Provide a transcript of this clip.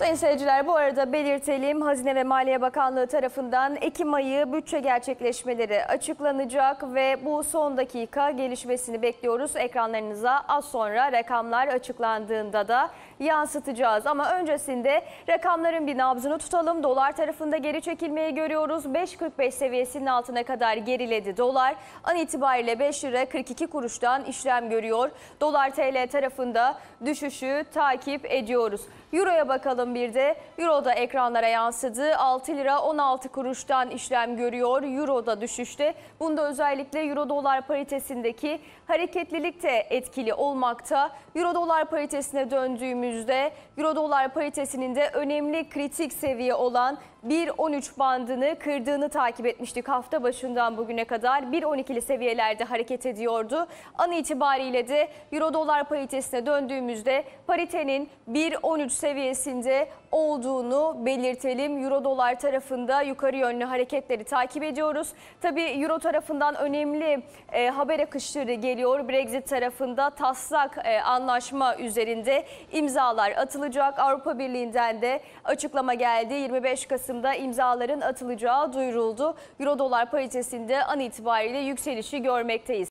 Sayın seyirciler bu arada belirtelim Hazine ve Maliye Bakanlığı tarafından Ekim ayı bütçe gerçekleşmeleri açıklanacak ve bu son dakika gelişmesini bekliyoruz. Ekranlarınıza az sonra rakamlar açıklandığında da yansıtacağız. Ama öncesinde rakamların bir nabzını tutalım. Dolar tarafında geri çekilmeyi görüyoruz. 5.45 seviyesinin altına kadar geriledi dolar. An itibariyle 5 lira 42 kuruştan işlem görüyor. Dolar TL tarafında düşüşü takip ediyoruz. Euro'ya bakalım bir de. Euro da ekranlara yansıdı. 6 lira 16 kuruştan işlem görüyor. Euro da düşüşte. Bunda özellikle Euro dolar paritesindeki hareketlilik de etkili olmakta. Euro dolar paritesine döndüğümüzde Euro dolar paritesinin de önemli kritik seviye olan 1.13 bandını kırdığını takip etmiştik hafta başından bugüne kadar. 1.12'li seviyelerde hareket ediyordu. An itibariyle de Euro dolar paritesine döndüğümüzde paritenin 1.13 seviyesinde olduğunu belirtelim. Euro dolar tarafında yukarı yönlü hareketleri takip ediyoruz. Tabii Euro tarafından önemli e, haber akışları geliyor. Brexit tarafında taslak e, anlaşma üzerinde imzalar atılacak. Avrupa Birliği'nden de açıklama geldi. 25 Kasım'da imzaların atılacağı duyuruldu. Euro dolar paritesinde an itibariyle yükselişi görmekteyiz.